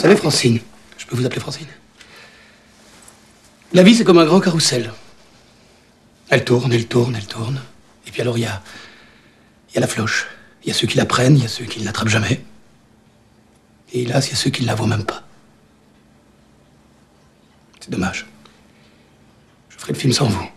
Vous savez, Francine, je peux vous appeler Francine La vie, c'est comme un grand carrousel. Elle tourne, elle tourne, elle tourne. Et puis alors, il y a. Il y a la floche. Il y a ceux qui la prennent, il y a ceux qui ne l'attrapent jamais. Et hélas, il y a ceux qui ne la voient même pas. C'est dommage. Je ferai le film sans vous.